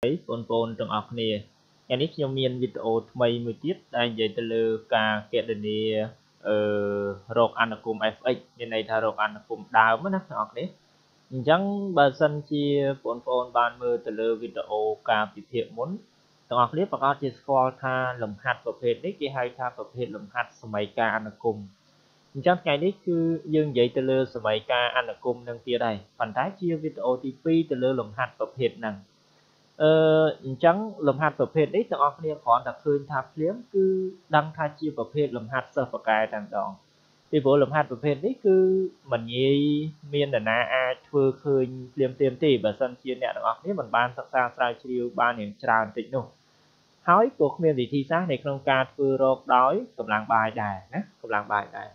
បងប្អូនទាំងអស់គ្នាថ្ងៃនេះខ្ញុំមានវីដេអូថ្មីមួយទៀតដែលនិយាយទៅលើការកណនាអឺរកអនុគម fx មានន័យថារកអនុគមដើមណាបងប្អូនគ្នាអញ្ចឹងបើសិនជាបងប្អូនបានមើលទៅលើវីដេអូការពិភាក្សាមុនទាំងអស់គ្នាប្រកាសជាស្គាល់ថាលំហាត់ប្រភេទនេះគេហៅថាប្រភេទលំហាត់សម័យកាលអនុគមអញ្ចឹងថ្ងៃនេះគឺយើងនិយាយទៅលើសម័យកាលអនុគមនឹងទៀតហើយប៉ុន្តែជាវីដេអូទី2ទៅលើលំហាត់ប្រភេទហ្នឹង អឺអញ្ចឹងលំហាត់ប្រភេទនេះទាំងអស់គ្នាគ្រាន់តែឃើញថាភ្លាមគឺដឹងថាជាប្រភេទលំហាត់សិស្សបកែតែម្ដងពីព្រោះលំហាត់ប្រភេទនេះគឺមិនងាយមាននរណាអាចធ្វើឃើញភ្លាមភ្លាមទេបើសិនជាអ្នកទាំងអស់គ្នាមិនបានសិក្សាស្រាវជ្រាវបានយ៉ាងច្រើនតិចនោះហើយក៏គ្មានវិធីសាស្ត្រនៅក្នុងការធ្វើរកដោយកម្លាំងបាយដែរណាកម្លាំងបាយដែរ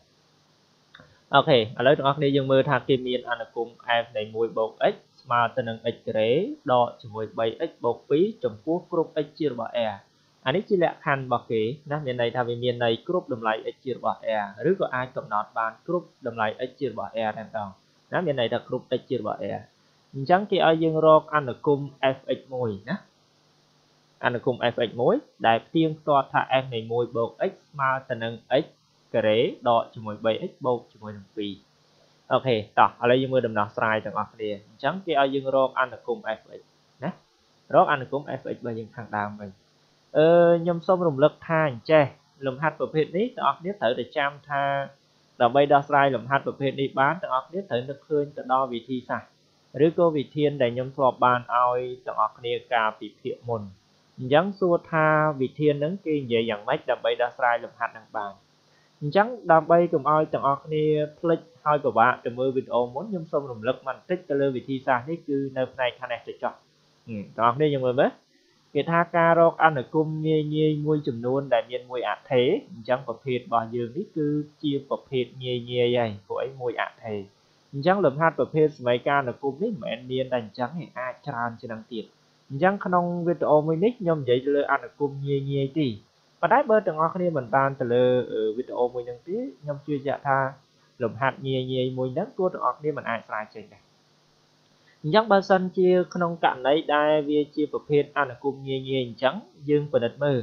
អូខេឥឡូវទាំងអស់គ្នាយើងមើលថាគេមានអនុគម f នៃ1បូក x ស្មើទៅនឹង x ការ៉េដកជាមួយ 3x បូក2ចំពោះគ្រប់ x ជារបស់ r អានេះជាលក្ខខណ្ឌរបស់គេណាមានន័យថាវាមានន័យគ្រប់តម្លៃ x ជារបស់ r ឬក៏អាចកំណត់បានគ្រប់តម្លៃ x ជារបស់ r តែម្ដងណាមានន័យថាគ្រប់ x ជារបស់ r អញ្ចឹងគេឲ្យយើងរកអនុគម fx1 ណាអនុគម fx1 ដែលផ្ទៀងផ្ទាត់ថា f នៃ1បូក x ស្មើទៅនឹង x ការ៉េដកជាមួយ 3x បូកជាមួយនឹង2 អូខេតោះឥឡូវយើងមើលដំណោះស្រាយទាំងអស់គ្នាអញ្ចឹងគេឲ្យយើងរកអនុគម fx ណារកអនុគម fx របស់យើងខាងដើមវិញអឺខ្ញុំសូមរំលឹកថាអញ្ចេះលំហាត់ប្រភេទនេះទាំងអស់គ្នាត្រូវតែចាំថាដើម្បីដោះស្រាយលំហាត់ប្រភេទនេះបានទាំងអស់គ្នាត្រូវនឹកឃើញទៅដល់វិធីសាស្ត្រឬក៏វិធានដែលខ្ញុំធ្លាប់បានឲ្យទាំងអស់គ្នាការពិភាក្សាមុនអញ្ចឹងសួរថាវិធានហ្នឹងគេនិយាយយ៉ាងម៉េចដើម្បីដោះស្រាយលំហាត់ហ្នឹងបាន អញ្ចឹងដើម្បីកុំឲ្យទាំងអស់គ្នាភ្លេចហើយពិបាកទៅមើលវីដេអូមុនខ្ញុំសូមរំលឹកបន្តិចទៅលើវិធីសាស្ត្រនេះគឺនៅផ្នែកខាងនេះទៅចោះទាំងអស់គ្នាយើងមើលមើលគេថាការរកអនុគមងាយងាយមួយចំនួនដែលមានមួយអថេអញ្ចឹងប្រភេទរបស់យើងនេះគឺជាប្រភេទងាយងាយហើយព្រោះអីមួយអថេអញ្ចឹងលំហាត់ប្រភេទសម័យកាលអនុគមនេះមិនមែនមានតែអញ្ចឹងទេអាចច្រើនជាងនឹងទៀតអញ្ចឹងក្នុងវីដេអូមួយនេះខ្ញុំនិយាយទៅលើអនុគមងាយងាយទេ ប៉ុន្តែបើទាំងអស់គ្នាមិនបានទៅលើវីដេអូមួយហ្នឹងទេខ្ញុំជឿជាក់ថាលំហាត់ងាយងាយមួយហ្នឹងគួរទាំងអស់គ្នាមិនអាចស្រាវចេញដែរអញ្ចឹងបើសិនជាក្នុងករណីដែលវាជាប្រភេទអនុគមងាយងាយអញ្ចឹងយើងពិនិត្យមើល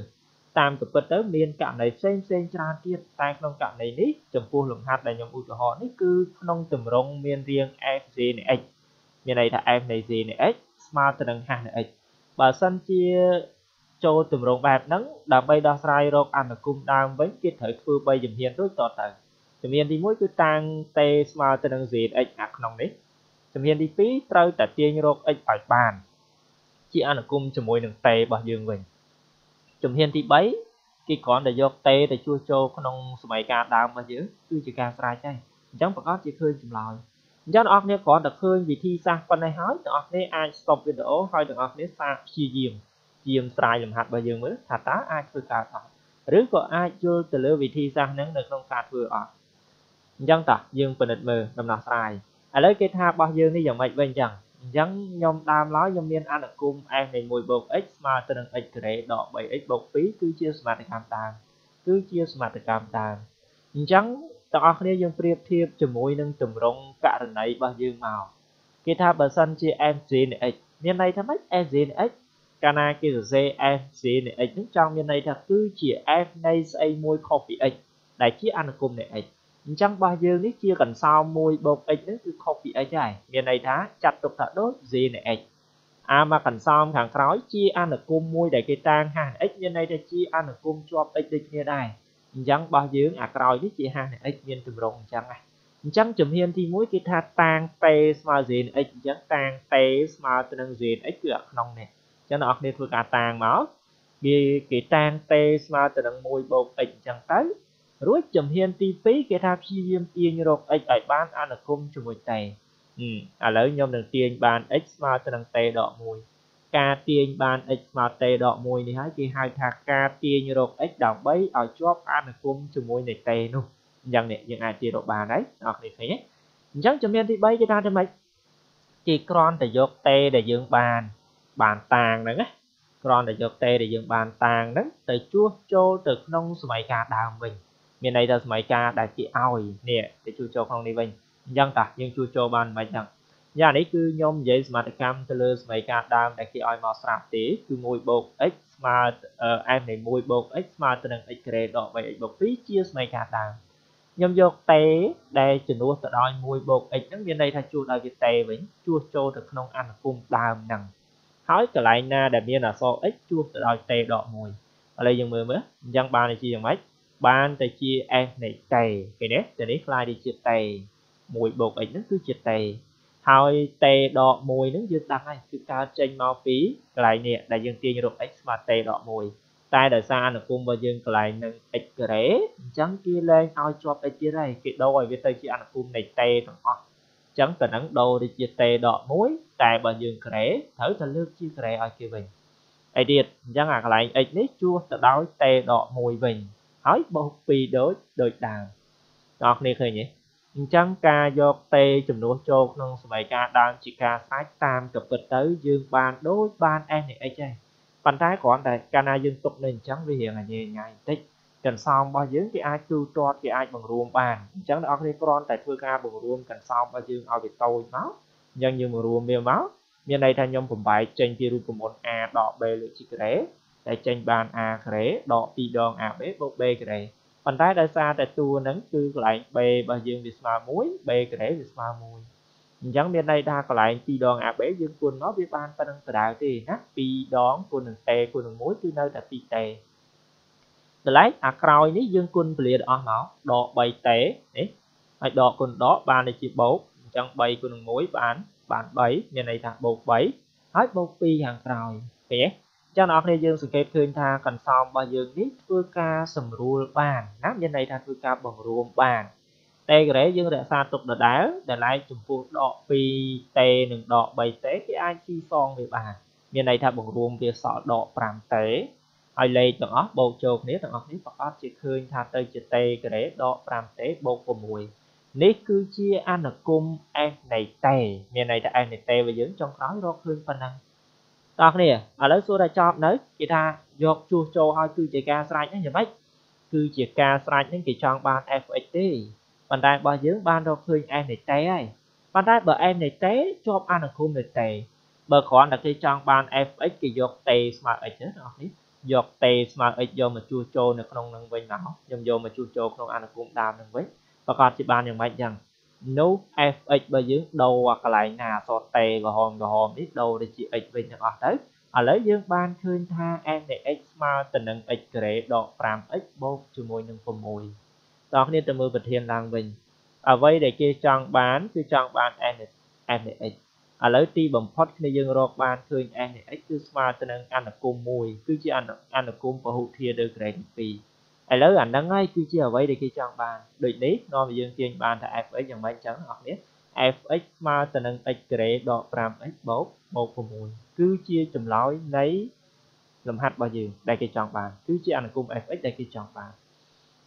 តាមពិតទៅមានករណីផ្សេងផ្សេងច្រើនទៀតតែក្នុងករណីនេះចំពោះលំហាត់ដែលខ្ញុំឧទាហរណ៍នេះគឺក្នុងតម្រងមានរាង fj នៃ x មានន័យថា f នៃ j នៃ x ស្មើទៅនឹង h នៃ x បើសិនជា ចូលទម្រង់បែបហ្នឹងដើម្បីដោះស្រាយរកអនុគមដើមវិញគេត្រូវធ្វើ3ជំហានដូចតទៅជំហានទី1គឺតាំងតេស្មើទៅនឹង zx ខាងក្នុងនេះជំហានទី2ត្រូវតែទាញរក x ឲ្យបាន ជាអនុគមជាមួយនឹងតេរបស់យើងវិញជំហានទី3គេគ្រាន់តែយកតេទៅជួសចូលក្នុងសម័យកាលដើមរបស់យើងគឺជាការស្រាវជ្រាវអញ្ចឹងប្រកាសជាឃើញចម្លើយអញ្ចឹងអ្នកនរគ្នាគ្រាន់តែឃើញវិធីសាស្ត្រប៉ុណ្ណេះហើយអ្នកនរគ្នាអាច stop វីដេអូហើយអ្នកនរគ្នាសាកព្យាយាម ជាងស្រាយលំហាត់របស់យើងមើលថាតើអាចធ្វើកើតអត់ឬក៏អាចយល់ទៅលើវិធីសាស្ត្រហ្នឹងនៅក្នុងការធ្វើអត់អញ្ចឹងតោះយើងពិនិត្យមើលដំណោះស្រាយឥឡូវគេថារបស់យើងនេះយ៉ាងម៉េចវិញអញ្ចឹងអញ្ចឹងខ្ញុំដើមឡើយខ្ញុំមានអនុគម f នៃ1បូក x ស្មើទៅនឹង x ការ៉េដក 3x បូក2គឺជាសមាធិកម្មតាម គឺជាសមាធិកម្មតាមអញ្ចឹងទាំងអស់គ្នាយើងប្រៀបធៀបជាមួយនឹងតម្រងករណីរបស់យើងមកគេថាបើសិនជា f j នៃ x មានន័យថាម៉េច f j នៃ x កាលណាគេសរសេរ f c នៃ x ហ្នឹងចង់មានន័យថាគឺជា f នៃស្អីមួយខុសពី x ដែលជាអនុគមនៃ x អញ្ចឹងរបស់យើងនេះជាកន្សោម1បូក x ហ្នឹងគឺខុសពី x ហើយមានន័យថាចាត់ទុកថាដូច z នៃ x អាមកកន្សោមខាងក្រោយជាអនុគមមួយដែលគេតាំងហាស x មានន័យថាជាអនុគមជាប់ x ដូចគ្នាដែរអញ្ចឹងរបស់យើងអាក្រោយនេះជាហាសនៃ x មានទម្រង់អញ្ចឹងណាអញ្ចឹងជំហានទី1គេថាតាំងតេស្មើ z នៃ x អញ្ចឹងតាំងតេស្មើទៅនឹង z នៃ x គឺអាក្នុងនេះ ចឹងអ្នកនរគ្នាធ្វើការតាំងមកគេគេតាំងតេស្មើទៅនឹង1បូក x អញ្ចឹងទៅរួចជំហានទី2គេថាព្យាយាមទាញរក x ឲ្យបានអនុគមជាមួយតេឥឡូវខ្ញុំនឹងទាញបាន x ស្មើទៅនឹងតេដក1ការទាញបាន x ស្មើតេដក1នេះហើយគេហៅថាការទាញរក x ដើម្បីឲ្យជាប់អនុគមជាមួយនឹងតេនោះអញ្ចឹងនេះយើងអាចទាញរកបានហើយអ្នកនរគ្នាឃើញទេអញ្ចឹងជំហានទី3គេថាថាម៉េចគេគ្រាន់តែយកតេដែលយើងបាន បានតាងហ្នឹងណាគ្រាន់តែយកតេដែលយើងបានតាងហ្នឹងទៅជួសចូលទៅក្នុងសម័យកាលដើមវិញមានន័យថាសម័យកាលដែលគេឲ្យនេះទៅជួសចូលក្នុងនេះវិញអញ្ចឹងតាយើងជួសចូលបានមិនចឹងអយ៉ាងនេះគឺខ្ញុំនិយាយសមាតកម្មទៅលើសមីការដើមដែលគេឲ្យមកស្រាប់ទេគឺ1បូក x ស្មើ f នៃ1បូក x ស្មើទៅនឹង x ក្រេដក 3x បូក2ជាសមីការដើមខ្ញុំយកតេដែលជំនួសទៅដោយ1បូក x ហ្នឹងមានន័យថាជួសដោយវាតេវិញជួសចូលទៅក្នុងអនុគមដើមហ្នឹង ហើយកន្លែងណាដែលមានអក្សរ x ជួសទៅដោយតេដក1ឥឡូវយើងមើលមើលអញ្ចឹងបានជាយ៉ាងម៉េចបានទៅជា f នៃតេឃើញទេតែនេះខ្លាយទៅជាតេ1បូក x ហ្នឹងគឺជាតេហើយតេដក1ហ្នឹងយើងដឹងហើយគឺកើតចេញមកពីកន្លែងនេះដែលយើងទាញរក x ស្មើតេដក1តែដោយសារអនុគមរបស់យើងកន្លែងនឹង x ការ៉េអញ្ចឹងគេលែងឲ្យជាប់ x ទៀតហើយគេដូរឲ្យវាទៅជាអនុគមនៃតេទាំងអស់អញ្ចឹងក៏នឹងដូរទៅជាតេដក1តែបើយើងការ៉េត្រូវតែលើកជាការ៉េឲ្យគេវិញអីទៀតអញ្ចឹងអាកន្លែង x នេះជួសទៅដោយតេដក1វិញហើយបូក2ដូចដូចដើមបងប្អូនឃើញទេអញ្ចឹងការយកតេចំនួនចូលក្នុងសមីការដើមជាការស្រេចតាមកពិតទៅយើងបានដូចបាន s នៃ x ហើយប៉ុន្តែគ្រាន់តែកាលណាយើងទុកនៅអញ្ចឹងវារៀងអាញ៉េញ៉ៃបន្តិច កន្សោមរបស់យើងគេអាចទូទាត់គេអាចបង្រួមបានអញ្ចឹងអ្នកនរគ្រាន់តែធ្វើការបង្រួមកន្សោមរបស់យើងឲ្យវាតូចមកអញ្ចឹងយើងបង្រួមវាមកមានន័យថាខ្ញុំបំបែកចេញពីរូបមន្ត a ដក b លើកជាការ៉េដែលចេញបាន a ការ៉េដក2ដង ab បូក b ការ៉េប៉ុន្តែដោយសារតែតួហ្នឹងគឺកន្លែង b របស់យើងវាស្មើ1 b ក្រេវាស្មើ1អញ្ចឹងមានន័យថាកន្លែង2ដង ab យើងគុណមកវាបានប៉ុណ្្នឹងដដែលទេណា2ដងគុណនឹង t គុណនឹង1គឺនៅតែ 2t កន្លែងអាក្រោយនេះយើងគុណពលាអស់មកដក 3t នេះហើយដកគុណដកបានជាបូកអញ្ចឹង3គុណនឹង1បានបាន3មានន័យថាបូក3ហើយបូក2ខាងក្រោយឃើញទេចឹងអ្នកនរយើងសង្កេតឃើញថាកន្សោមរបស់យើងនេះធ្វើការសម្រួលបានណាមានន័យថាធ្វើការបង្រួមបានតេការ៉េយើងរក្សាទុកដដែលដែលឡែកចំពោះដក2តេនិងដក3តេគេអាចស៊ីសងវាបានមានន័យថាបង្រួមវាសល់ដក5តេ ហើយលេខទាំងអស់បូកចូលគ្នាទាំងអស់នេះប្រកាសជាឃើញថាទៅជាតេការ៉េដក5តេបូក6នេះគឺជាអនុគម s នៃតេមានន័យថា s នៃតេរបស់យើងចុងក្រោយរកឃើញប៉ុណ្ណឹងបងប្អូនឥឡូវសួរតែចប់នៅគេថាយកជួសចូលឲ្យគឺជាការស្រេចហ្នឹងយ៉ាងម៉េចគឺជាការស្រេចហ្នឹងគេចង់បាន fx ទេប៉ុន្តែរបស់យើងបានរកឃើញ s នៃតេហើយប៉ុន្តែបើ s នៃតេជាប់អនុគមនៃតេបើគ្រាន់តែគេចង់បាន fx គេយកតេស្មើ x ណាបងប្អូន យកតេស្មើ x យកមកជួសចូលនៅក្នុងនឹងវិញមកខ្ញុំយកមកជួសចូលក្នុងអនុគមដើមនឹងវិញប្រកាសជាបានយ៉ាងម៉េចចឹងនោះ fx របស់យើងដូរអាកន្លែងណាអក្សរតេក្រហមក្រហមនេះដូរទៅជា x វិញទាំងអស់ទៅឥឡូវយើងបានឃើញថា f នៃ x ស្មើទៅនឹង x ក្រេដក 5x បូកជាមួយនឹង6តោះគ្នាទៅមើលប្រធានឡើងវិញអ្វីដែលគេចង់បានគឺចង់បាន f នៃ f នៃ x ឥឡូវទីបំផុតគ្នាយើងរកបានឃើញ f នៃ x គឺស្មើទៅនឹងអនុគម1គឺជាអនុគមពហុធាតុក្រេទី2ឥឡូវអាហ្នឹងហើយគឺជាអ្វីដែលគេចង់បានដូចនេះនាំឲ្យយើងទាញបានថា fx យ៉ាងម៉េចចឹងអស់គ្នា fx ស្មើទៅនឹង x ក្រេដក 5x បូកបូក6គឺជាចម្លើយនៃលំហាត់របស់យើងដែលគេចង់បានគឺជាអនុគម fx ដែលគេចង់បាន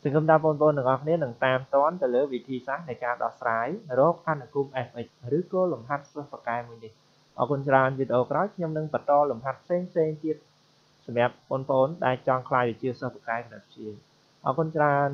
សង្ឃឹមថាបងប្អូនទាំងអស់គ្នានឹងតាមតាន់ទៅលើវិធីសាស្ត្រនៃការដោះស្រាយរកអនុគម fx ឬក៏លំហាត់សិស្សបកែមួយនេះអរគុណច្រើនវីដេអូក្រោយខ្ញុំនឹងបន្តលំហាត់ផ្សេងៗទៀតសម្រាប់បងប្អូនដែលចង់ខ្លាយជាសិស្សបកែគណិតវិទ្យាអរគុណច្រើន